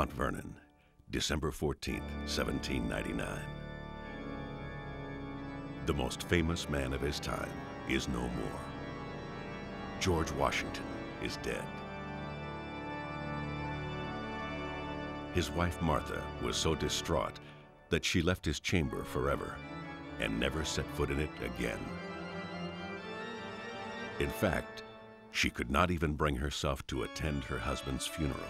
Mount Vernon, December 14, 1799. The most famous man of his time is no more. George Washington is dead. His wife Martha was so distraught that she left his chamber forever and never set foot in it again. In fact, she could not even bring herself to attend her husband's funeral.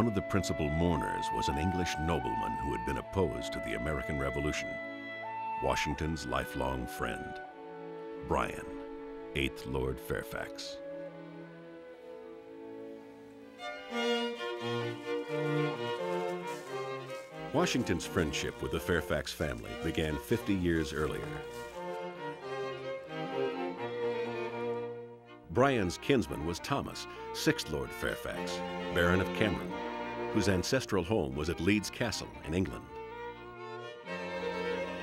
One of the principal mourners was an English nobleman who had been opposed to the American Revolution, Washington's lifelong friend, Bryan, 8th Lord Fairfax. Washington's friendship with the Fairfax family began 50 years earlier. Bryan's kinsman was Thomas, 6th Lord Fairfax, Baron of Cameron, whose ancestral home was at Leeds Castle in England.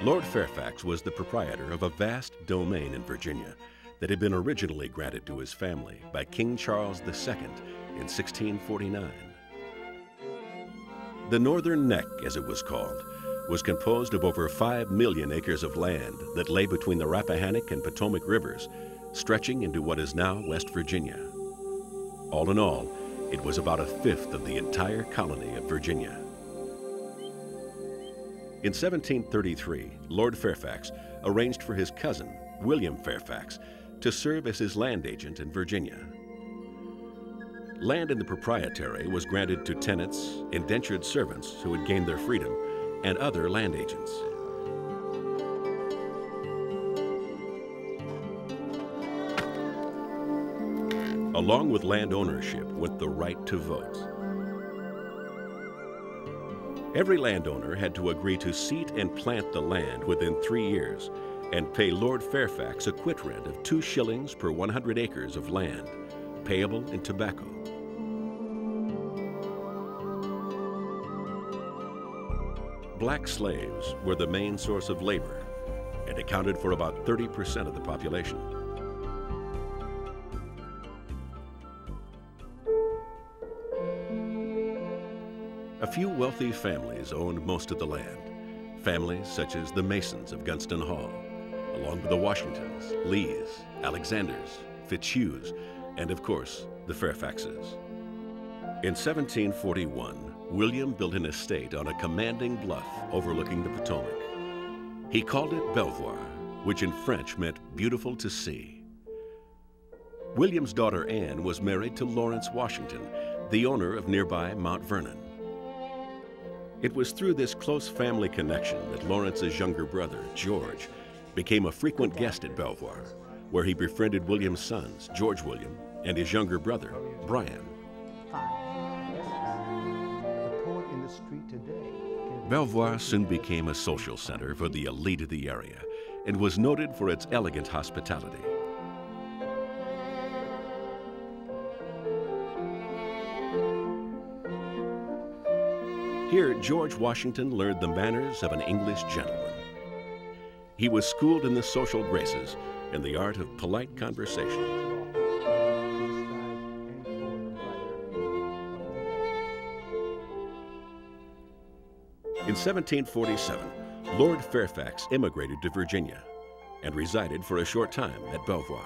Lord Fairfax was the proprietor of a vast domain in Virginia that had been originally granted to his family by King Charles II in 1649. The Northern Neck, as it was called, was composed of over 5 million acres of land that lay between the Rappahannock and Potomac rivers, stretching into what is now West Virginia. All in all, it was about a fifth of the entire colony of Virginia. In 1733, Lord Fairfax arranged for his cousin, William Fairfax, to serve as his land agent in Virginia. Land in the proprietary was granted to tenants, indentured servants who had gained their freedom, and other land agents. Along with land ownership went the right to vote. Every landowner had to agree to seat and plant the land within three years and pay Lord Fairfax a quit rent of two shillings per 100 acres of land, payable in tobacco. Black slaves were the main source of labor and accounted for about 30% of the population. Few wealthy families owned most of the land. Families such as the Masons of Gunston Hall, along with the Washingtons, Lees, Alexanders, Fitzhughs, and of course, the Fairfaxes. In 1741, William built an estate on a commanding bluff overlooking the Potomac. He called it Belvoir, which in French meant beautiful to see. William's daughter Anne was married to Lawrence Washington, the owner of nearby Mount Vernon. It was through this close family connection that Lawrence's younger brother, George, became a frequent guest at Belvoir, where he befriended William's sons, George William, and his younger brother, Brian. Belvoir soon became a social center for the elite of the area and was noted for its elegant hospitality. Here, George Washington learned the manners of an English gentleman. He was schooled in the social graces and the art of polite conversation. In 1747, Lord Fairfax immigrated to Virginia and resided for a short time at Belvoir.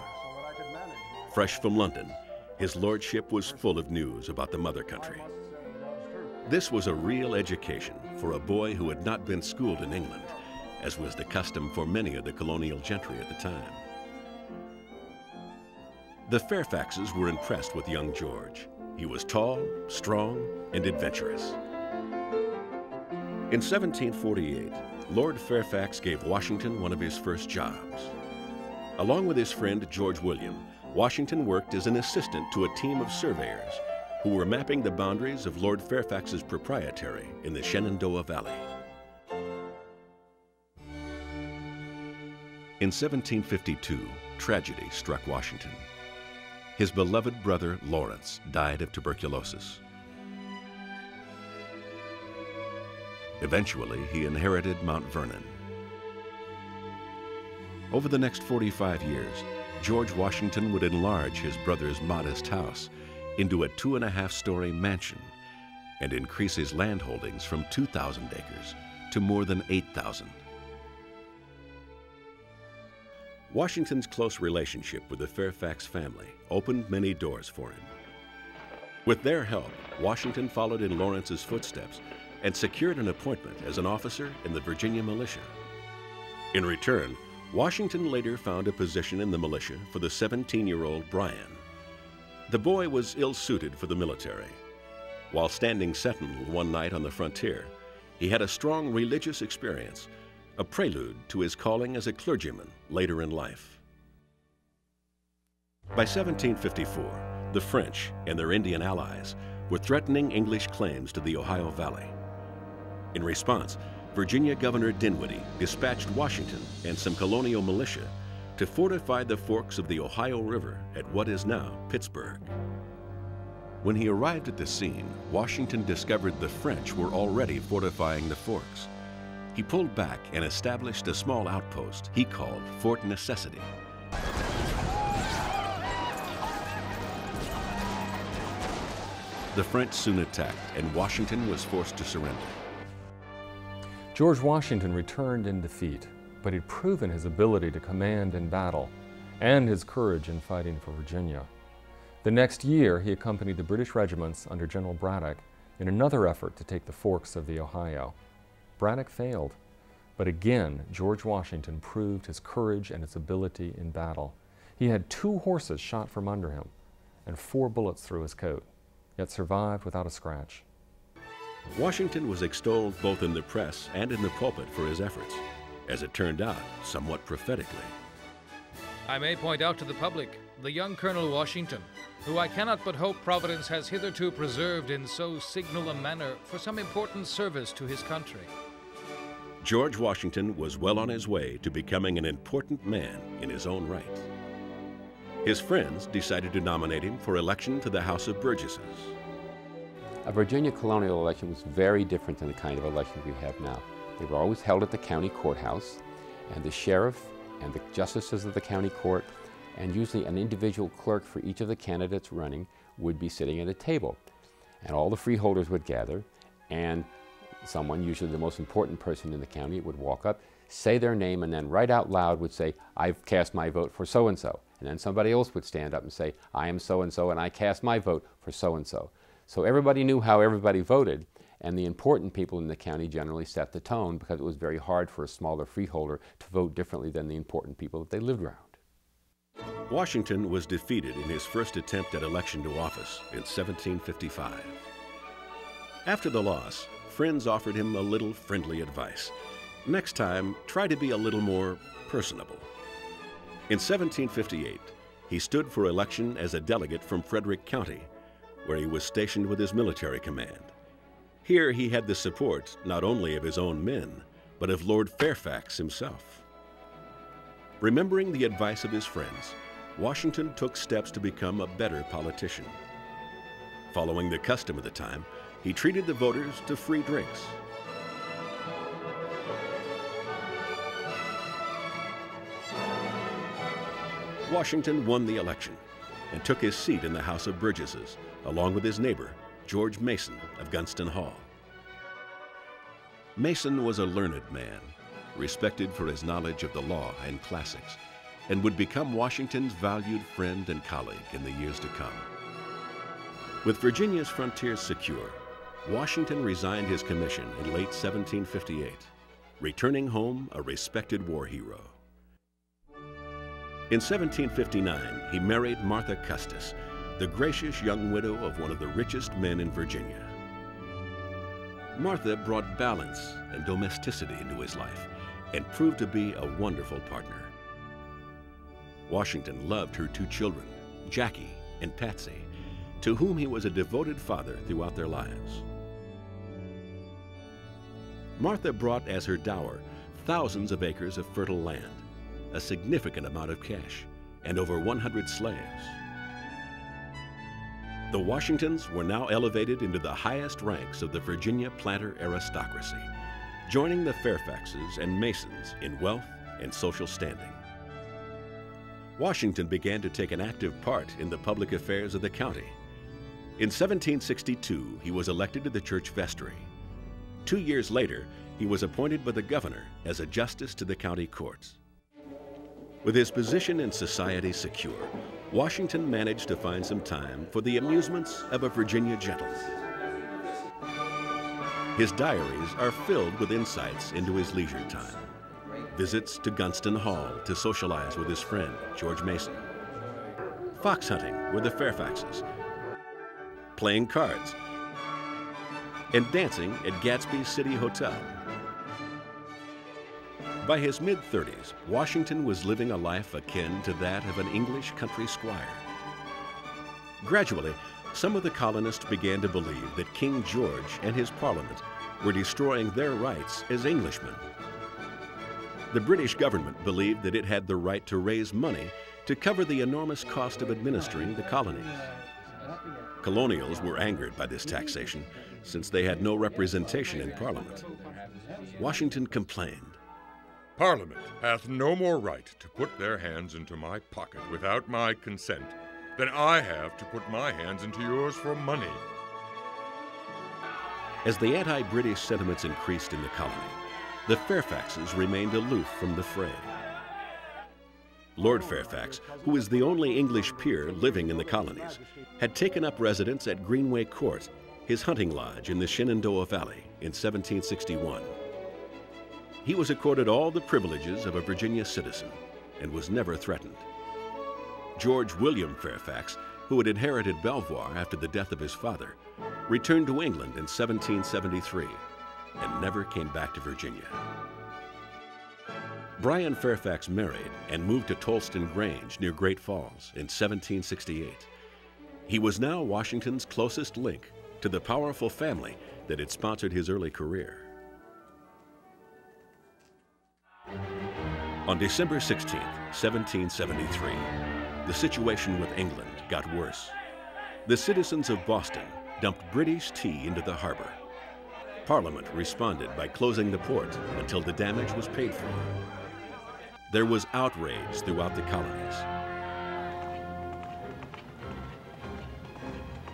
Fresh from London, his lordship was full of news about the mother country. This was a real education for a boy who had not been schooled in England, as was the custom for many of the colonial gentry at the time. The Fairfaxes were impressed with young George. He was tall, strong, and adventurous. In 1748, Lord Fairfax gave Washington one of his first jobs. Along with his friend George William, Washington worked as an assistant to a team of surveyors who were mapping the boundaries of Lord Fairfax's proprietary in the Shenandoah Valley. In 1752, tragedy struck Washington. His beloved brother Lawrence died of tuberculosis. Eventually, he inherited Mount Vernon. Over the next 45 years, George Washington would enlarge his brother's modest house into a two and a half story mansion and increase his land holdings from 2,000 acres to more than 8,000. Washington's close relationship with the Fairfax family opened many doors for him. With their help, Washington followed in Lawrence's footsteps and secured an appointment as an officer in the Virginia militia. In return, Washington later found a position in the militia for the 17-year-old Bryan. The boy was ill-suited for the military. While standing sentinel one night on the frontier, he had a strong religious experience a prelude to his calling as a clergyman later in life. By 1754, the French and their Indian allies were threatening English claims to the Ohio Valley. In response, Virginia Governor Dinwiddie dispatched Washington and some colonial militia to fortify the forks of the Ohio River at what is now Pittsburgh. When he arrived at the scene, Washington discovered the French were already fortifying the forks. He pulled back and established a small outpost he called Fort Necessity. The French soon attacked, and Washington was forced to surrender. George Washington returned in defeat, but he'd proven his ability to command in battle and his courage in fighting for Virginia. The next year, he accompanied the British regiments under General Braddock in another effort to take the forks of the Ohio. Braddock failed, but again, George Washington proved his courage and his ability in battle. He had two horses shot from under him and four bullets through his coat, yet survived without a scratch. Washington was extolled both in the press and in the pulpit for his efforts, as it turned out, somewhat prophetically. I may point out to the public the young Colonel Washington, who I cannot but hope Providence has hitherto preserved in so signal a manner for some important service to his country. George Washington was well on his way to becoming an important man in his own right. His friends decided to nominate him for election to the House of Burgesses. A Virginia colonial election was very different than the kind of election we have now. They were always held at the county courthouse, and the sheriff and the justices of the county court, and usually an individual clerk for each of the candidates running would be sitting at a table. And all the freeholders would gather, and someone, usually the most important person in the county, would walk up, say their name, and then right out loud would say, I've cast my vote for so-and-so. And then somebody else would stand up and say, I am so-and-so, and I cast my vote for so-and-so. So everybody knew how everybody voted, and the important people in the county generally set the tone because it was very hard for a smaller freeholder to vote differently than the important people that they lived around. Washington was defeated in his first attempt at election to office in 1755. After the loss, friends offered him a little friendly advice. Next time, try to be a little more personable. In 1758, he stood for election as a delegate from Frederick County where he was stationed with his military command. Here he had the support not only of his own men, but of Lord Fairfax himself. Remembering the advice of his friends, Washington took steps to become a better politician. Following the custom of the time, he treated the voters to free drinks. Washington won the election and took his seat in the House of Burgesses, along with his neighbor, George Mason of Gunston Hall. Mason was a learned man, respected for his knowledge of the law and classics, and would become Washington's valued friend and colleague in the years to come. With Virginia's frontiers secure, Washington resigned his commission in late 1758, returning home a respected war hero. In 1759, he married Martha Custis, the gracious young widow of one of the richest men in Virginia. Martha brought balance and domesticity into his life and proved to be a wonderful partner. Washington loved her two children, Jackie and Patsy, to whom he was a devoted father throughout their lives. Martha brought as her dower thousands of acres of fertile land, a significant amount of cash, and over 100 slaves. The Washingtons were now elevated into the highest ranks of the Virginia planter aristocracy, joining the Fairfaxes and Masons in wealth and social standing. Washington began to take an active part in the public affairs of the county. In 1762, he was elected to the church vestry. Two years later, he was appointed by the governor as a justice to the county courts. With his position in society secure, Washington managed to find some time for the amusements of a Virginia gentleman. His diaries are filled with insights into his leisure time. Visits to Gunston Hall to socialize with his friend, George Mason. Fox hunting with the Fairfaxes. Playing cards. And dancing at Gadsby's City Hotel. By his mid 30s, Washington was living a life akin to that of an English country squire. Gradually, some of the colonists began to believe that King George and his parliament were destroying their rights as Englishmen. The British government believed that it had the right to raise money to cover the enormous cost of administering the colonies. Colonials were angered by this taxation since they had no representation in Parliament. Washington complained. Parliament hath no more right to put their hands into my pocket without my consent than I have to put my hands into yours for money. As the anti British sentiments increased in the colony, the Fairfaxes remained aloof from the fray. Lord Fairfax, who was the only English peer living in the colonies, had taken up residence at Greenway Court, his hunting lodge in the Shenandoah Valley, in 1761. He was accorded all the privileges of a Virginia citizen and was never threatened. George William Fairfax, who had inherited Belvoir after the death of his father, returned to England in 1773 and never came back to Virginia. Brian Fairfax married and moved to Towlston Grange near Great Falls in 1768. He was now Washington's closest link to the powerful family that had sponsored his early career. On December 16, 1773, the situation with England got worse. The citizens of Boston dumped British tea into the harbor. Parliament responded by closing the port until the damage was paid for. There was outrage throughout the colonies.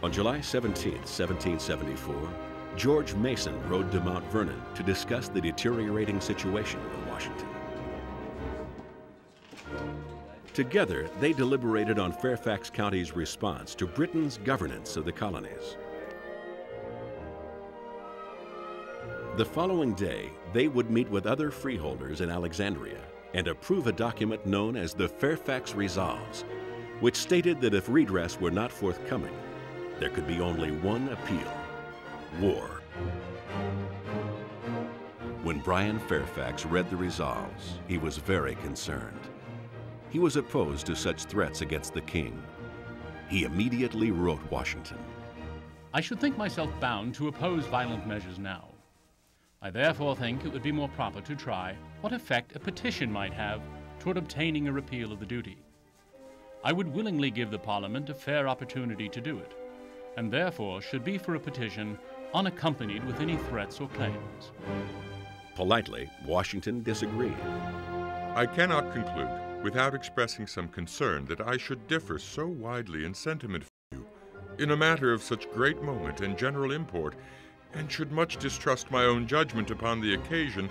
On July 17, 1774, George Mason rode to Mount Vernon to discuss the deteriorating situation in Washington. Together, they deliberated on Fairfax County's response to Britain's governance of the colonies. The following day, they would meet with other freeholders in Alexandria and approve a document known as the Fairfax Resolves, which stated that if redress were not forthcoming, there could be only one appeal war. When Brian Fairfax read the resolves, he was very concerned. He was opposed to such threats against the king. He immediately wrote Washington. I should think myself bound to oppose violent measures now. I therefore think it would be more proper to try what effect a petition might have toward obtaining a repeal of the duty. I would willingly give the Parliament a fair opportunity to do it, and therefore should be for a petition unaccompanied with any threats or claims. Politely, Washington disagreed. I cannot conclude without expressing some concern that I should differ so widely in sentiment from you in a matter of such great moment and general import, and should much distrust my own judgment upon the occasion,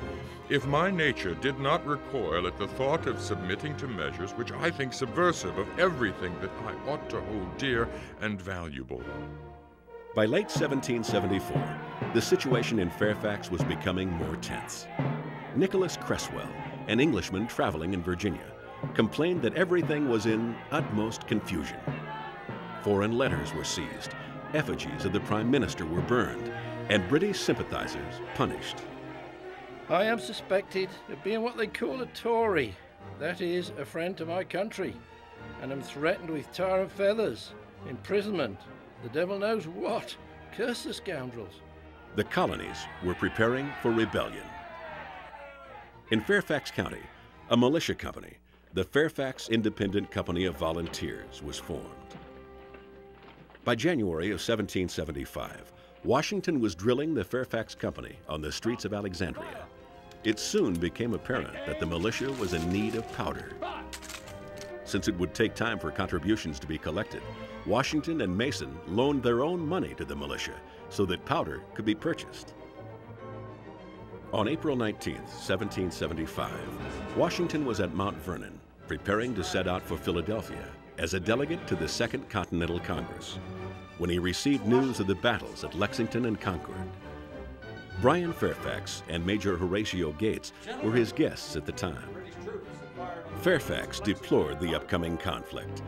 if my nature did not recoil at the thought of submitting to measures which I think subversive of everything that I ought to hold dear and valuable. By late 1774, the situation in Fairfax was becoming more tense. Nicholas Cresswell, an Englishman traveling in Virginia, complained that everything was in utmost confusion. Foreign letters were seized, effigies of the Prime Minister were burned, and British sympathizers punished. I am suspected of being what they call a Tory, that is, a friend to my country, and am threatened with tar and feathers, imprisonment, the devil knows what. Curse the scoundrels. The colonies were preparing for rebellion. In Fairfax County, a militia company, the Fairfax Independent Company of Volunteers, was formed. By January of 1775, Washington was drilling the Fairfax Company on the streets of Alexandria. It soon became apparent that the militia was in need of powder. Since it would take time for contributions to be collected, Washington and Mason loaned their own money to the militia so that powder could be purchased. On April 19, 1775, Washington was at Mount Vernon, preparing to set out for Philadelphia as a delegate to the Second Continental Congress, when he received news of the battles at Lexington and Concord. Bryan Fairfax and Major Horatio Gates were his guests at the time. Fairfax deplored the upcoming conflict.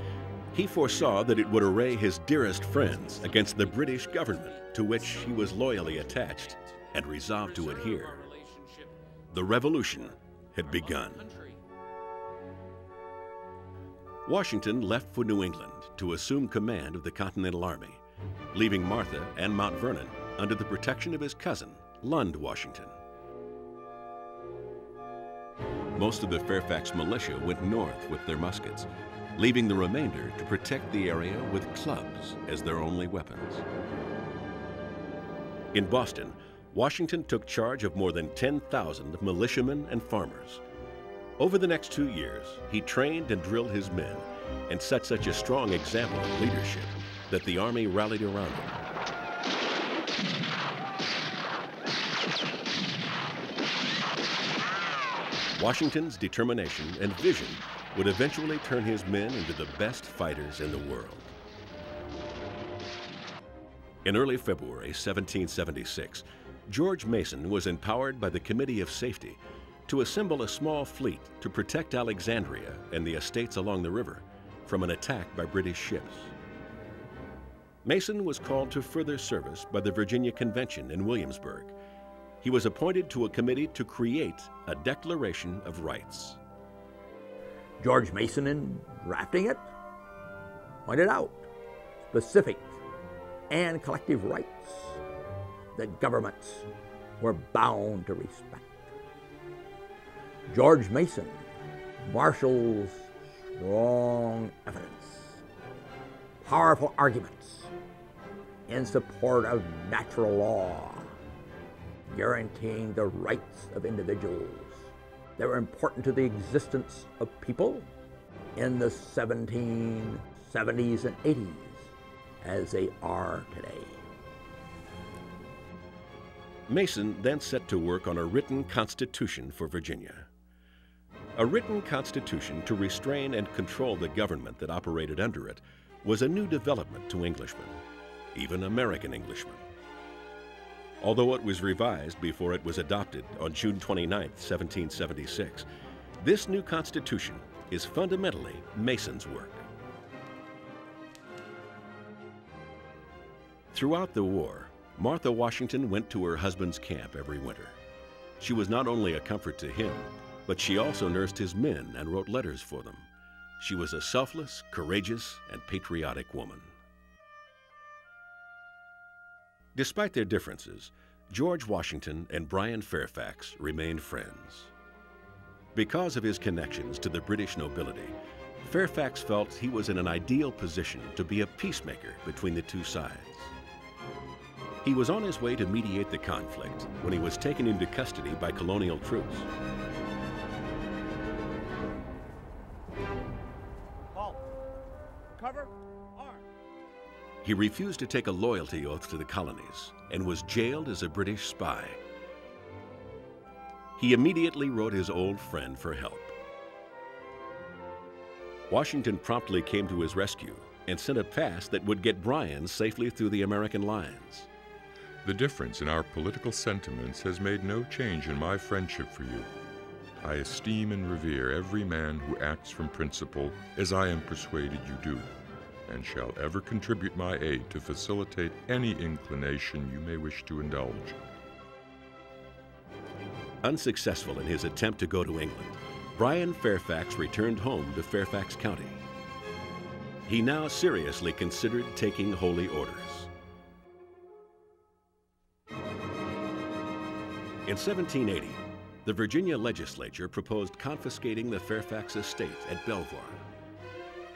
He foresaw that it would array his dearest friends against the British government to which he was loyally attached and resolved to adhere. The revolution had begun. Washington left for New England to assume command of the Continental Army, leaving Martha and Mount Vernon under the protection of his cousin, Lund Washington. Most of the Fairfax militia went north with their muskets, leaving the remainder to protect the area with clubs as their only weapons. In Boston, Washington took charge of more than 10,000 militiamen and farmers. Over the next two years, he trained and drilled his men and set such a strong example of leadership that the Army rallied around him. Washington's determination and vision would eventually turn his men into the best fighters in the world. In early February 1776, George Mason was empowered by the Committee of Safety to assemble a small fleet to protect Alexandria and the estates along the river from an attack by British ships. Mason was called to further service by the Virginia Convention in Williamsburg. He was appointed to a committee to create a Declaration of Rights. George Mason, in drafting it, pointed out specific and collective rights that governments were bound to respect. George Mason marshals strong evidence, powerful arguments in support of natural law, guaranteeing the rights of individuals that were important to the existence of people in the 1770s and 80s as they are today. Mason then set to work on a written constitution for Virginia. A written constitution to restrain and control the government that operated under it was a new development to Englishmen, even American Englishmen. Although it was revised before it was adopted on June 29, 1776, this new constitution is fundamentally Mason's work. Throughout the war, Martha Washington went to her husband's camp every winter. She was not only a comfort to him, but she also nursed his men and wrote letters for them. She was a selfless, courageous, and patriotic woman. Despite their differences, George Washington and Bryan Fairfax remained friends. Because of his connections to the British nobility, Fairfax felt he was in an ideal position to be a peacemaker between the two sides. He was on his way to mediate the conflict when he was taken into custody by colonial troops. Cover. Arm. He refused to take a loyalty oath to the colonies and was jailed as a British spy. He immediately wrote his old friend for help. Washington promptly came to his rescue and sent a pass that would get Bryan safely through the American lines. The difference in our political sentiments has made no change in my friendship for you. I esteem and revere every man who acts from principle as I am persuaded you do, and shall ever contribute my aid to facilitate any inclination you may wish to indulge. Unsuccessful in his attempt to go to England, Brian Fairfax returned home to Fairfax County. He now seriously considered taking holy orders. In 1780, the Virginia legislature proposed confiscating the Fairfax estate at Belvoir.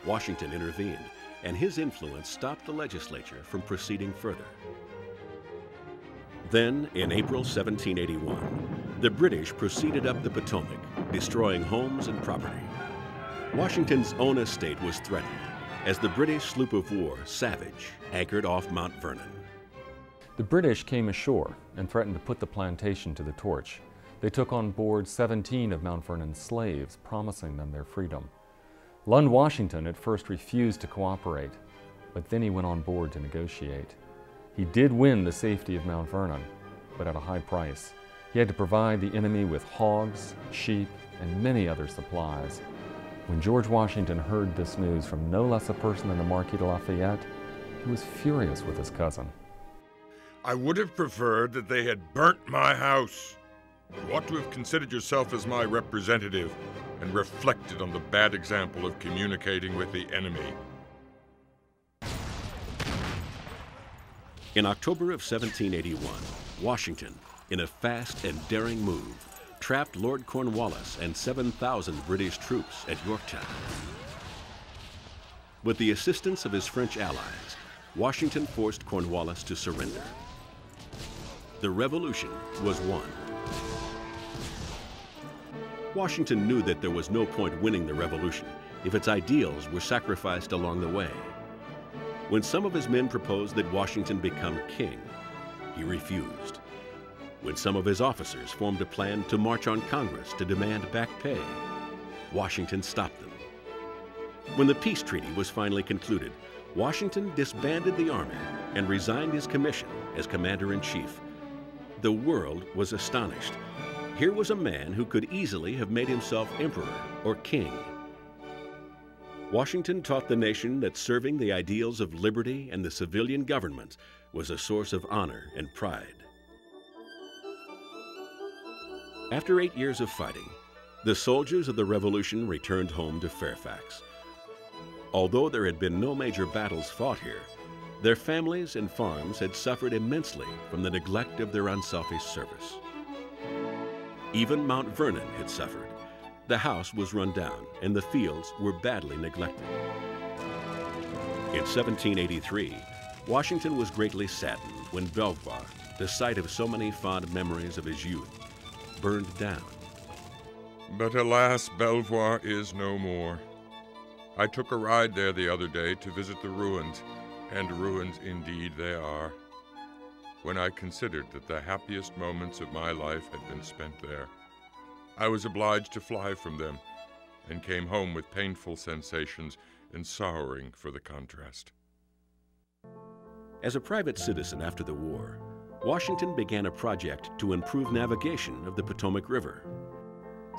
Washington intervened, and his influence stopped the legislature from proceeding further. Then, in April 1781, the British proceeded up the Potomac, destroying homes and property. Washington's own estate was threatened as the British sloop of war, Savage, anchored off Mount Vernon. The British came ashore and threatened to put the plantation to the torch. They took on board 17 of Mount Vernon's slaves, promising them their freedom. Lund Washington at first refused to cooperate, but then he went on board to negotiate. He did win the safety of Mount Vernon, but at a high price. He had to provide the enemy with hogs, sheep, and many other supplies. When George Washington heard this news from no less a person than the Marquis de Lafayette, he was furious with his cousin. I would have preferred that they had burnt my house. You ought to have considered yourself as my representative and reflected on the bad example of communicating with the enemy. In October of 1781, Washington, in a fast and daring move, trapped Lord Cornwallis and 7,000 British troops at Yorktown. With the assistance of his French allies, Washington forced Cornwallis to surrender. The revolution was won. Washington knew that there was no point winning the revolution if its ideals were sacrificed along the way. When some of his men proposed that Washington become king, he refused. When some of his officers formed a plan to march on Congress to demand back pay, Washington stopped them. When the peace treaty was finally concluded, Washington disbanded the army and resigned his commission as commander-in-chief. The world was astonished. Here was a man who could easily have made himself emperor or king. Washington taught the nation that serving the ideals of liberty and the civilian government was a source of honor and pride. After eight years of fighting, the soldiers of the Revolution returned home to Fairfax. Although there had been no major battles fought here, their families and farms had suffered immensely from the neglect of their unselfish service. Even Mount Vernon had suffered. The house was run down and the fields were badly neglected. In 1783, Washington was greatly saddened when Belvoir, the site of so many fond memories of his youth, burned down. But alas, Belvoir is no more. I took a ride there the other day to visit the ruins, and ruins indeed they are. When I considered that the happiest moments of my life had been spent there, I was obliged to fly from them and came home with painful sensations and sorrowing for the contrast. As a private citizen after the war, Washington began a project to improve navigation of the Potomac River.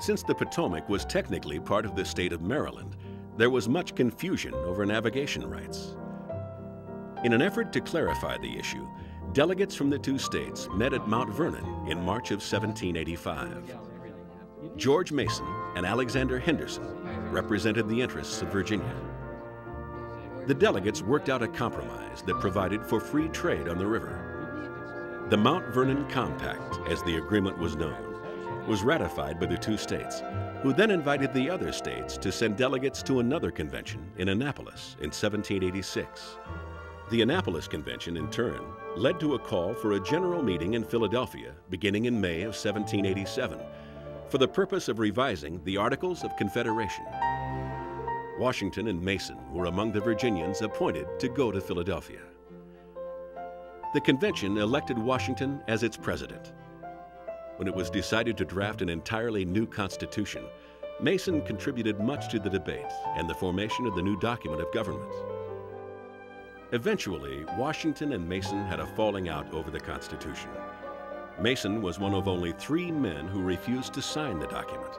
Since the Potomac was technically part of the state of Maryland, there was much confusion over navigation rights. In an effort to clarify the issue, delegates from the two states met at Mount Vernon in March of 1785. George Mason and Alexander Henderson represented the interests of Virginia. The delegates worked out a compromise that provided for free trade on the river. The Mount Vernon Compact, as the agreement was known, was ratified by the two states, who then invited the other states to send delegates to another convention in Annapolis in 1786. The Annapolis Convention, in turn, led to a call for a general meeting in Philadelphia beginning in May of 1787 for the purpose of revising the Articles of Confederation. Washington and Mason were among the Virginians appointed to go to Philadelphia. The convention elected Washington as its president. When it was decided to draft an entirely new constitution, Mason contributed much to the debate and the formation of the new document of government. Eventually, Washington and Mason had a falling out over the Constitution. Mason was one of only three men who refused to sign the document.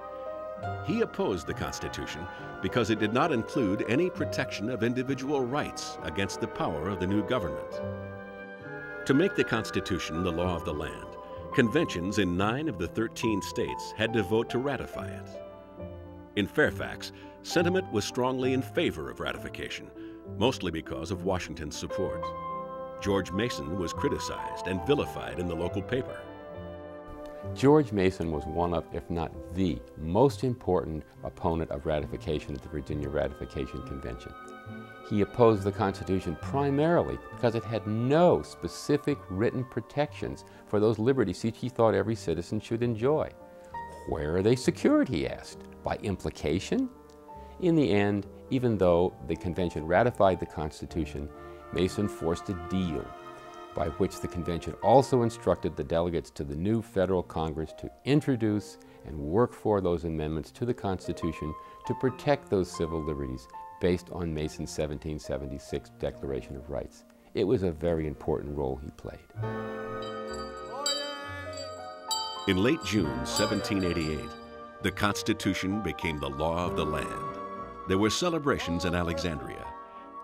He opposed the Constitution because it did not include any protection of individual rights against the power of the new government. To make the Constitution the law of the land, conventions in nine of the 13 states had to vote to ratify it. In Fairfax, sentiment was strongly in favor of ratification, mostly because of Washington's support. George Mason was criticized and vilified in the local paper. George Mason was one of, if not the, most important opponent of ratification at the Virginia Ratification Convention. He opposed the Constitution primarily because it had no specific written protections for those liberties which he thought every citizen should enjoy. Where are they secured, he asked? By implication? In the end, even though the convention ratified the Constitution, Mason forced a deal by which the convention also instructed the delegates to the new federal Congress to introduce and work for those amendments to the Constitution to protect those civil liberties based on Mason's 1776 Declaration of Rights. It was a very important role he played. In late June 1788, the Constitution became the law of the land. There were celebrations in Alexandria.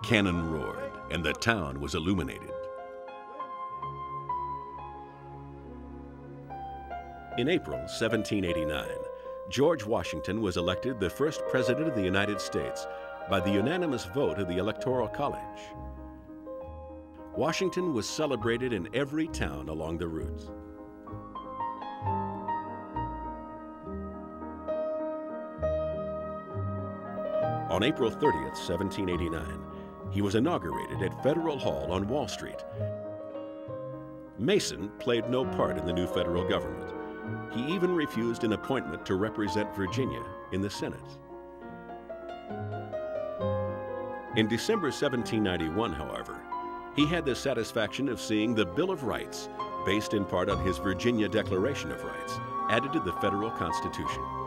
Cannon roared, and the town was illuminated. In April 1789, George Washington was elected the first President of the United States by the unanimous vote of the Electoral College. Washington was celebrated in every town along the routes. On April 30th, 1789, he was inaugurated at Federal Hall on Wall Street. Mason played no part in the new federal government. He even refused an appointment to represent Virginia in the Senate. In December 1791, however, he had the satisfaction of seeing the Bill of Rights, based in part on his Virginia Declaration of Rights, added to the federal Constitution.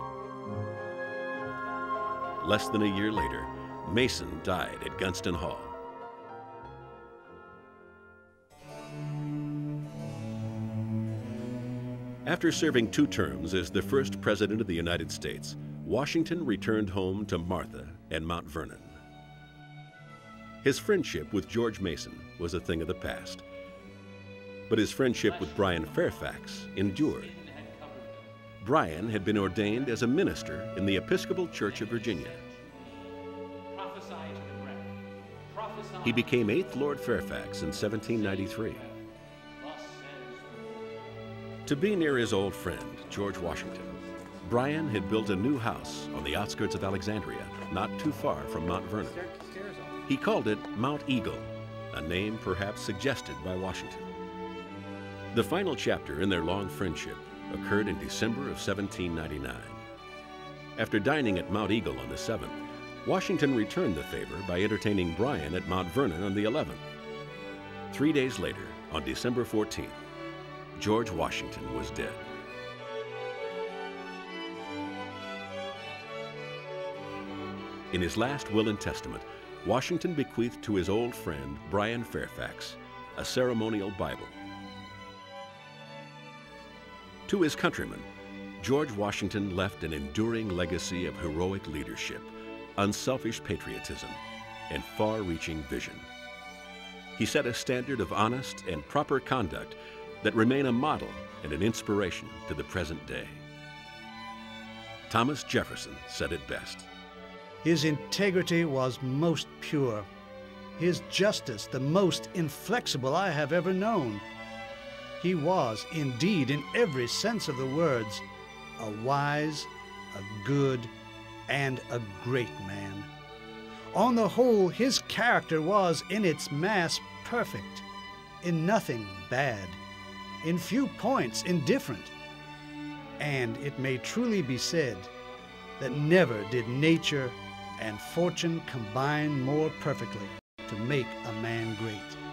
Less than a year later, Mason died at Gunston Hall. After serving two terms as the first President of the United States, Washington returned home to Martha and Mount Vernon. His friendship with George Mason was a thing of the past, but his friendship with Bryan Fairfax endured. Bryan had been ordained as a minister in the Episcopal Church of Virginia. He became 8th Lord Fairfax in 1793. To be near his old friend, George Washington, Bryan had built a new house on the outskirts of Alexandria, not too far from Mount Vernon. He called it Mount Eagle, a name perhaps suggested by Washington. The final chapter in their long friendship occurred in December of 1799. After dining at Mount Eagle on the 7th, Washington returned the favor by entertaining Bryan at Mount Vernon on the 11th. Three days later, on December 14th, George Washington was dead. In his last will and testament, Washington bequeathed to his old friend, Bryan Fairfax, a ceremonial Bible. To his countrymen, George Washington left an enduring legacy of heroic leadership, unselfish patriotism, and far-reaching vision. He set a standard of honest and proper conduct that remain a model and an inspiration to the present day. Thomas Jefferson said it best. His integrity was most pure, his justice the most inflexible I have ever known. He was, indeed, in every sense of the words, a wise, a good, and a great man. On the whole, his character was, in its mass, perfect, in nothing bad in few points indifferent. And it may truly be said that never did nature and fortune combine more perfectly to make a man great,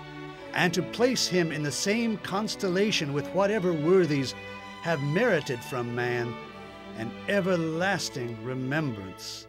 and to place him in the same constellation with whatever worthies have merited from man an everlasting remembrance